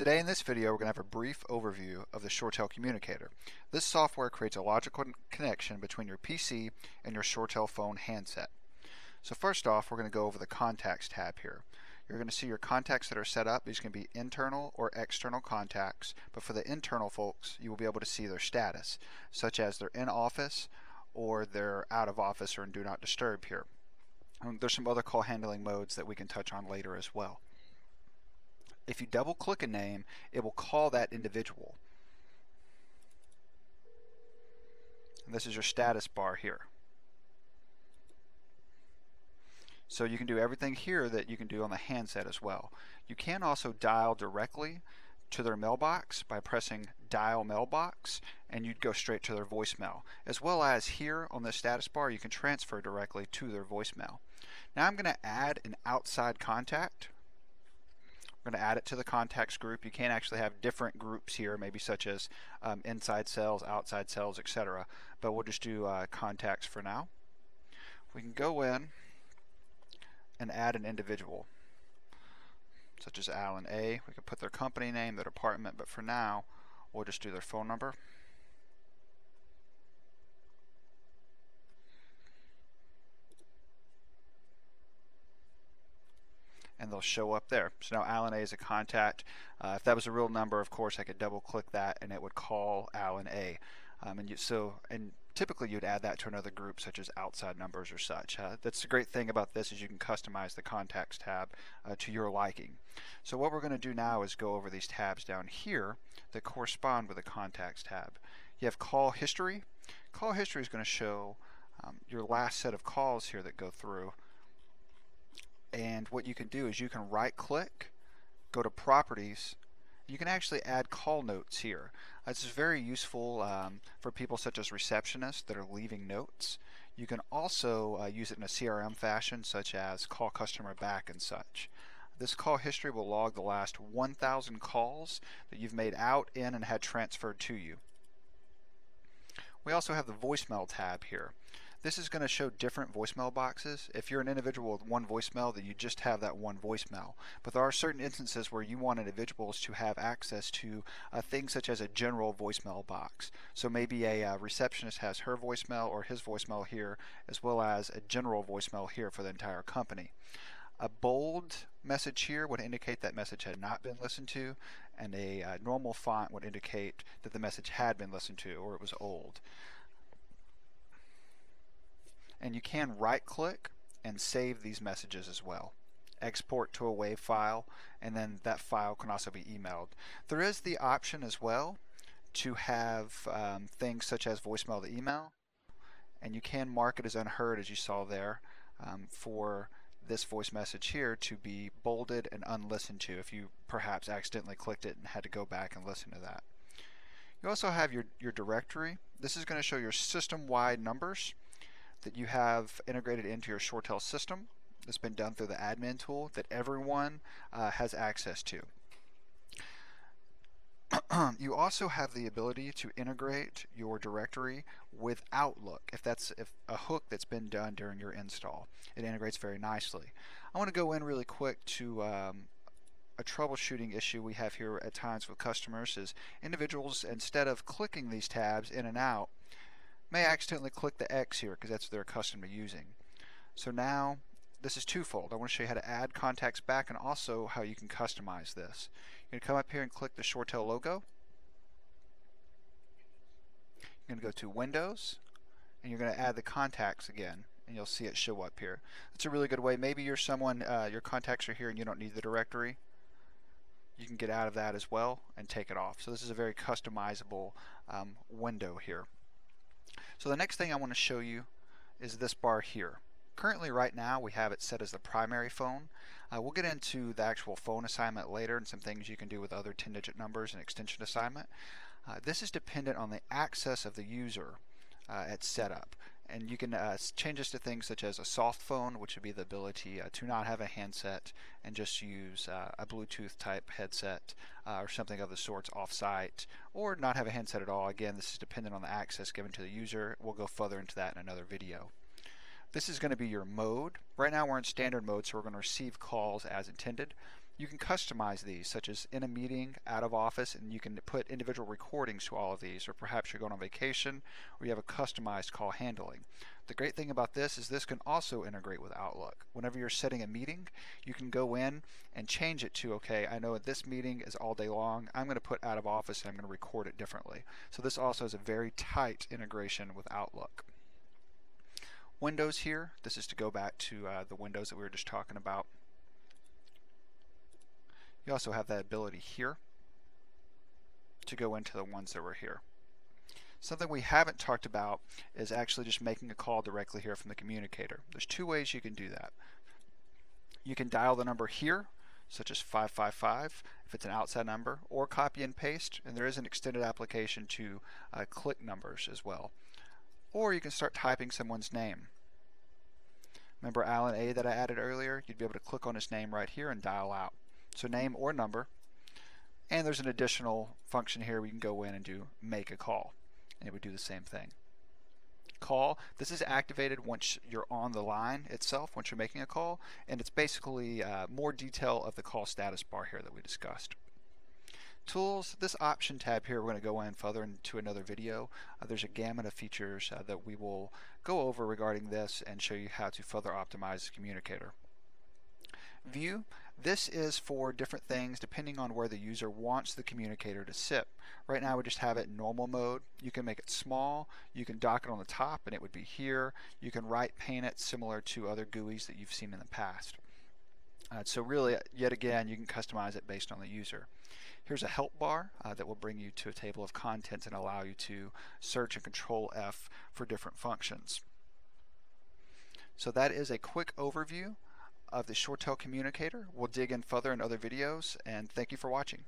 Today in this video we're going to have a brief overview of the ShoreTel Communicator. This software creates a logical connection between your PC and your ShoreTel phone handset. So first off we're going to go over the contacts tab here. You're going to see your contacts that are set up. These can be internal or external contacts, but for the internal folks you will be able to see their status, such as they're in office or they're out of office or in do not disturb here. Um, there's some other call handling modes that we can touch on later as well. If you double click a name, it will call that individual. And this is your status bar here. So you can do everything here that you can do on the handset as well. You can also dial directly to their mailbox by pressing dial mailbox and you'd go straight to their voicemail. As well as here on the status bar you can transfer directly to their voicemail. Now I'm going to add an outside contact we're going to add it to the contacts group. You can actually have different groups here, maybe such as um, inside sales, outside sales, etc. But we'll just do uh, contacts for now. We can go in and add an individual, such as Alan A. We can put their company name, their department, but for now, we'll just do their phone number. And they'll show up there. So now Alan A is a contact. Uh, if that was a real number, of course, I could double click that and it would call Alan A. Um, and you, so and typically you'd add that to another group such as outside numbers or such. Uh, that's the great thing about this is you can customize the contacts tab uh, to your liking. So what we're going to do now is go over these tabs down here that correspond with the contacts tab. You have call history. Call history is going to show um, your last set of calls here that go through and what you can do is you can right click go to properties. You can actually add call notes here. This is very useful um, for people such as receptionists that are leaving notes. You can also uh, use it in a CRM fashion such as call customer back and such. This call history will log the last 1,000 calls that you've made out in and had transferred to you. We also have the voicemail tab here this is going to show different voicemail boxes. If you're an individual with one voicemail, then you just have that one voicemail. But there are certain instances where you want individuals to have access to uh, things such as a general voicemail box. So maybe a uh, receptionist has her voicemail or his voicemail here, as well as a general voicemail here for the entire company. A bold message here would indicate that message had not been listened to, and a uh, normal font would indicate that the message had been listened to or it was old and you can right click and save these messages as well. Export to a WAV file and then that file can also be emailed. There is the option as well to have um, things such as voicemail to email and you can mark it as unheard as you saw there um, for this voice message here to be bolded and unlistened to if you perhaps accidentally clicked it and had to go back and listen to that. You also have your, your directory. This is going to show your system-wide numbers that you have integrated into your ShoreTel system that's been done through the admin tool that everyone uh, has access to. you also have the ability to integrate your directory with Outlook if that's if a hook that's been done during your install. It integrates very nicely. I want to go in really quick to um, a troubleshooting issue we have here at times with customers is individuals instead of clicking these tabs in and out may accidentally click the X here because that's what they're accustomed to using. So now this is twofold. I want to show you how to add contacts back and also how you can customize this. You're going to come up here and click the ShoreTel logo. You're going to go to Windows and you're going to add the contacts again and you'll see it show up here. It's a really good way. Maybe you're someone, uh, your contacts are here and you don't need the directory. You can get out of that as well and take it off. So this is a very customizable um, window here. So the next thing I want to show you is this bar here. Currently right now we have it set as the primary phone. Uh, we'll get into the actual phone assignment later and some things you can do with other 10 digit numbers and extension assignment. Uh, this is dependent on the access of the user uh, at setup and you can uh, change this to things such as a soft phone, which would be the ability uh, to not have a handset and just use uh, a Bluetooth type headset uh, or something of the sorts off-site, or not have a handset at all. Again, this is dependent on the access given to the user. We'll go further into that in another video. This is going to be your mode. Right now we're in standard mode, so we're going to receive calls as intended. You can customize these, such as in a meeting, out of office, and you can put individual recordings to all of these, or perhaps you're going on vacation, or you have a customized call handling. The great thing about this is this can also integrate with Outlook. Whenever you're setting a meeting, you can go in and change it to, okay, I know this meeting is all day long, I'm going to put out of office and I'm going to record it differently. So this also has a very tight integration with Outlook. Windows here, this is to go back to uh, the windows that we were just talking about. You also have that ability here to go into the ones that were here. Something we haven't talked about is actually just making a call directly here from the communicator. There's two ways you can do that. You can dial the number here, such as 555 if it's an outside number, or copy and paste, and there is an extended application to uh, click numbers as well. Or you can start typing someone's name. Remember Alan A that I added earlier? You'd be able to click on his name right here and dial out. So name or number. And there's an additional function here we can go in and do make a call. And it would do the same thing. Call, this is activated once you're on the line itself, once you're making a call, and it's basically uh, more detail of the call status bar here that we discussed. Tools, this option tab here, we're going to go in further into another video. Uh, there's a gamut of features uh, that we will go over regarding this and show you how to further optimize the communicator. View, this is for different things depending on where the user wants the communicator to sit. Right now we just have it in normal mode. You can make it small, you can dock it on the top and it would be here. You can right pane it similar to other GUIs that you've seen in the past. Uh, so really, yet again, you can customize it based on the user. Here's a help bar uh, that will bring you to a table of contents and allow you to search and control F for different functions. So that is a quick overview of the ShoreTel communicator. We'll dig in further in other videos and thank you for watching.